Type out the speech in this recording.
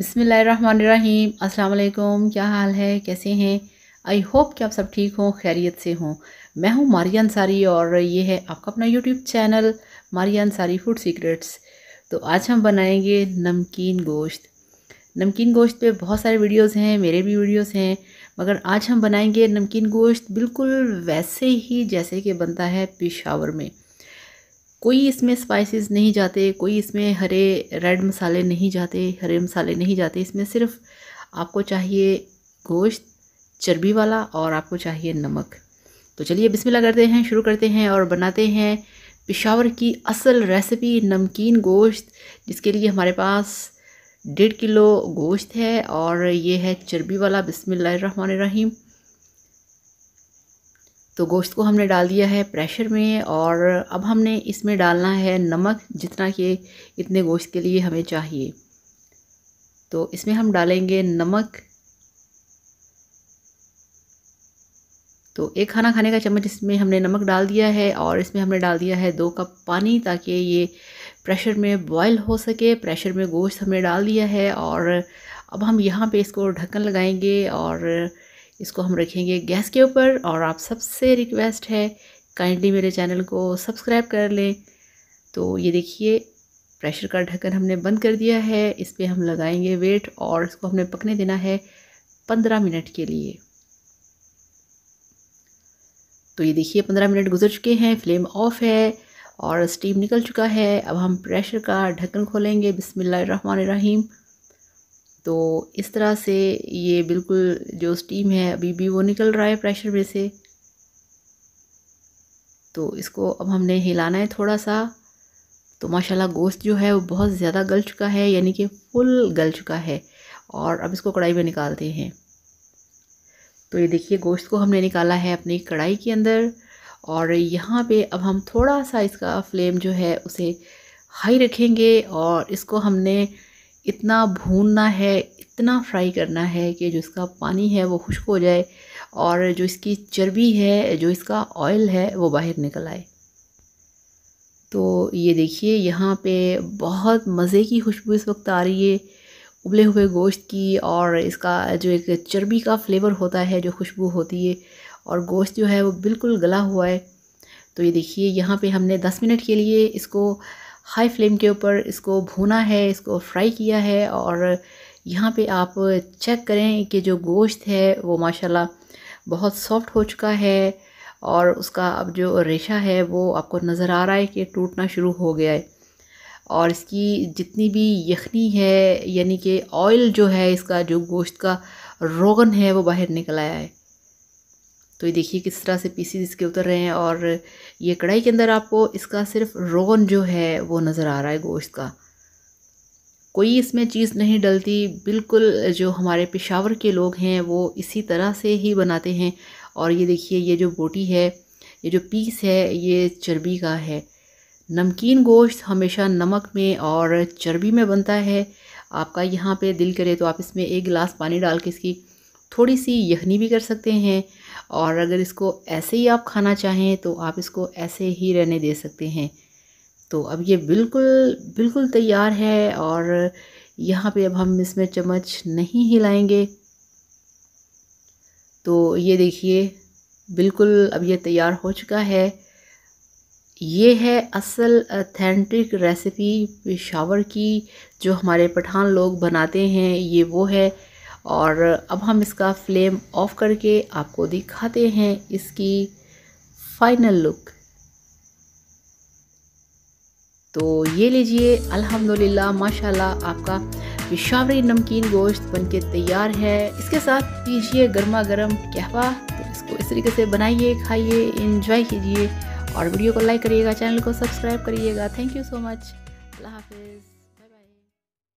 बिसमीम वालेकुम क्या हाल है? कैसे हैं? आई होप कि आप सब ठीक हों, खैरियत से हों। मैं हूँ मारिया अंसारी और ये है आपका अपना YouTube channel, Maria Ansari food secrets. तो आज हम बनाएँगे नमकीन गोश्त। नमकीन गोश्त पे बहुत सारे वीडियोस हैं, मेरे भी वीडियोस हैं, मगर आज हम बनाएँगे नमकीन गोश्त बिल्कुल वैसे ही जैसे कि बनता है पिशावर में। कोई इसमें स्पाइसेस नहीं जाते, कोई इसमें हरे रेड मसाले नहीं जाते, हरे मसाले नहीं जाते। इसमें सिर्फ़ आपको चाहिए गोश्त, चर्बी वाला और आपको चाहिए नमक। तो चलिए बिस्मिल्लाह करते हैं, शुरू करते हैं और बनाते हैं पिशावर की असल रेसिपी नमकीन गोश्त, जिसके लिए हमारे पास डेढ़ किलो गोश्त है और ये है चर्बी वाला। बिस्मिल्लाह रहीम तो गोश्त को हमने डाल दिया है प्रेशर में और अब हमने इसमें डालना है नमक जितना कि इतने गोश्त के लिए हमें चाहिए। तो इसमें हम डालेंगे नमक। तो एक खाना खाने का चम्मच इसमें हमने नमक डाल दिया है और इसमें हमने डाल दिया है दो कप पानी ताकि ये प्रेशर में बॉयल हो सके। प्रेशर में गोश्त हमने डाल दिया है और अब हम यहाँ पे इसको ढक्कन लगाएँगे और इसको हम रखेंगे गैस के ऊपर और आप सबसे रिक्वेस्ट है काइंडली मेरे चैनल को सब्सक्राइब कर लें। तो ये देखिए प्रेशर का ढक्कन हमने बंद कर दिया है, इस पर हम लगाएँगे वेट और इसको हमने पकने देना है पंद्रह मिनट के लिए। तो ये देखिए, पंद्रह मिनट गुजर चुके हैं फ्लेम ऑफ़ है और स्टीम निकल चुका है। अब हम प्रेशर का ढक्कन खोलेंगे। बिस्मिल्लाह रहीम तो इस तरह से ये बिल्कुल जो स्टीम है, अभी भी वो निकल रहा है प्रेशर में से। तो इसको अब हमने हिलाना है थोड़ा सा तो माशाल्लाह गोश्त जो है वो बहुत ज़्यादा गल चुका है, यानी कि फुल गल चुका है। और अब इसको कढ़ाई में निकालते हैं। तो ये देखिए गोश्त को हमने निकाला है अपनी कढ़ाई के अंदर। और यहाँ पे अब हम थोड़ा सा इसका फ्लेम जो है उसे हाई रखेंगे और इसको हमने इतना भूनना है, इतना फ्राई करना है कि जो इसका पानी है वो खुश्क हो जाए और जो इसकी चर्बी है, जो इसका ऑयल है वो बाहर निकल आए। तो ये देखिए, यहाँ पे बहुत मज़े की खुशबू इस वक्त आ रही है, उबले हुए गोश्त की और इसका जो एक चर्बी का फ्लेवर होता है, जो खुशबू होती है और गोश्त जो है वो बिल्कुल गला हुआ है। तो ये देखिए, यहाँ पे हमने 10 मिनट के लिए इसको हाई फ्लेम के ऊपर इसको भूना है, इसको फ्राई किया है और यहाँ पे आप चेक करें कि जो गोश्त है वो माशाल्लाह बहुत सॉफ्ट हो चुका है और उसका अब जो रेशा है वो आपको नज़र आ रहा है कि टूटना शुरू हो गया है। और इसकी जितनी भी यखनी है, यानी कि ऑयल जो है, इसका जो गोश्त का रोगन है वो बाहर निकल आया है। तो ये देखिए किस तरह से पीसीज इसके उतर रहे हैं और ये कढ़ाई के अंदर आपको इसका सिर्फ़ रोगन जो है वो नज़र आ रहा है गोश्त का। कोई इसमें चीज़ नहीं डलती, बिल्कुल जो हमारे पेशावर के लोग हैं वो इसी तरह से ही बनाते हैं और ये देखिए ये जो बोटी है, ये जो पीस है, ये चर्बी का है। नमकीन गोश्त हमेशा नमक में और चर्बी में बनता है। आपका यहाँ पे दिल करे तो आप इसमें एक गिलास पानी डाल के इसकी थोड़ी सी यखनी भी कर सकते हैं और अगर इसको ऐसे ही आप खाना चाहें तो आप इसको ऐसे ही रहने दे सकते हैं। तो अब ये बिल्कुल बिल्कुल तैयार है और यहाँ पे अब हम इसमें चम्मच नहीं हिलाएँगे। तो ये देखिए, बिल्कुल अब ये तैयार हो चुका है। ये है असल अथेंटिक रेसिपी पेशावर की, जो हमारे पठान लोग बनाते हैं, ये वो है और अब हम इसका फ्लेम ऑफ़ करके आपको दिखाते हैं इसकी फाइनल लुक। तो ये लीजिए, अल्हम्दुलिल्लाह, माशाल्लाह, आपका पिशावरी नमकीन गोश्त बनके तैयार है। इसके साथ पीजिए गर्मा गर्म कहवा। तो इसको इस तरीके से बनाइए, खाइए इंजॉय कीजिए और वीडियो को लाइक करिएगा, चैनल को सब्सक्राइब करिएगा। थैंक यू सो मच अल्लाह हाफिज़।